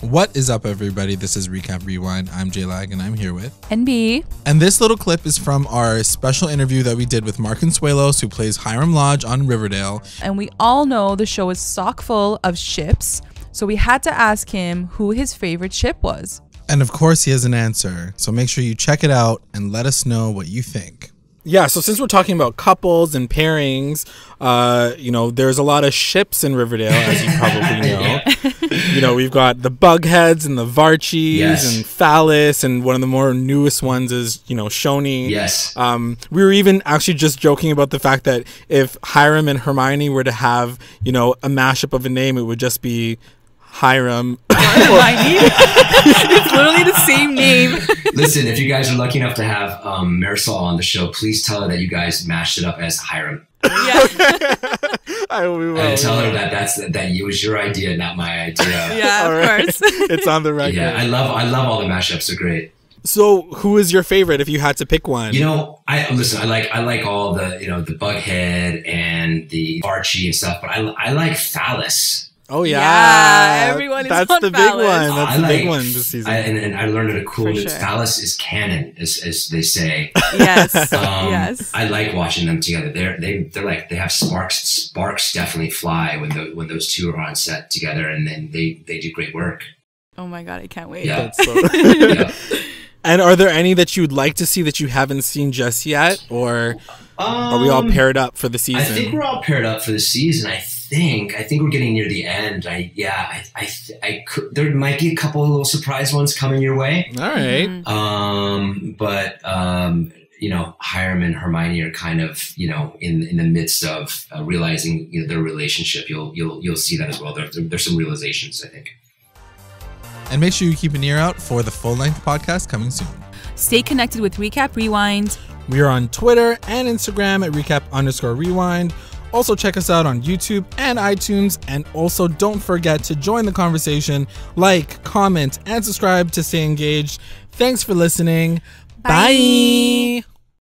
What is up, everybody? This is Recap Rewind. I'm J Lag, and I'm here with. NB. And this little clip is from our special interview that we did with Mark Consuelos, who plays Hiram Lodge on Riverdale. And we all know the show is sock full of ships, so we had to ask him who his favorite ship was. And of course, he has an answer. So make sure you check it out and let us know what you think. Yeah, so since we're talking about couples and pairings, uh, you know, there's a lot of ships in Riverdale, as you probably know. you know, we've got the Bugheads and the Varchies Yes. and Falice, and one of the more newest ones is, you know, Choni. Yes. Um, we were even actually just joking about the fact that if Hiram and Hermione were to have, you know, a mashup of a name, it would just be Hiram. Hermione. it's literally the same name. Listen, if you guys are lucky enough to have um, Marisol on the show, please tell her that you guys mashed it up as Hiram. yeah. I we will. and tell her that that's that it was your idea, not my idea. Yeah, of right. course. it's on the record. Yeah, I love I love all the mashups. They're great. So, who is your favorite if you had to pick one? You know, I listen. I like I like all the you know the Bughead and the Archie and stuff, but I I like Falice. Oh yeah, Yeah, everyone is That's on the big Falice. one. That's I the like, big one this season. I, and, and I learned it a cool. For sure. Falice is canon, as, as they say. yes. Um, yes. I like watching them together. They're they they're like they have sparks. Sparks definitely fly when the, when those two are on set together, and then they they do great work. oh my god, I can't wait. Yeah. That's so- Yeah. and are there any that you'd like to see that you haven't seen just yet, or are we all Um, paired up for the season? I think we're all paired up for the season. I think. I think we're getting near the end. I yeah. I I, I could, there might be a couple of little surprise ones coming your way. all right. Mhm. Um, but um, you know, Hiram and Hermione are kind of you know in in the midst of uh, realizing you know, their relationship. You'll you'll you'll see that as well. There, there- there's some realizations. I think. And make sure you keep an ear out for the full length podcast coming soon. Stay connected with Recap Rewind. We are on Twitter and Instagram at recap underscore rewind. Also, check us out on YouTube and iTunes. And also, don't forget to join the conversation, like, comment, and subscribe to stay engaged. Thanks for listening. Bye. Bye.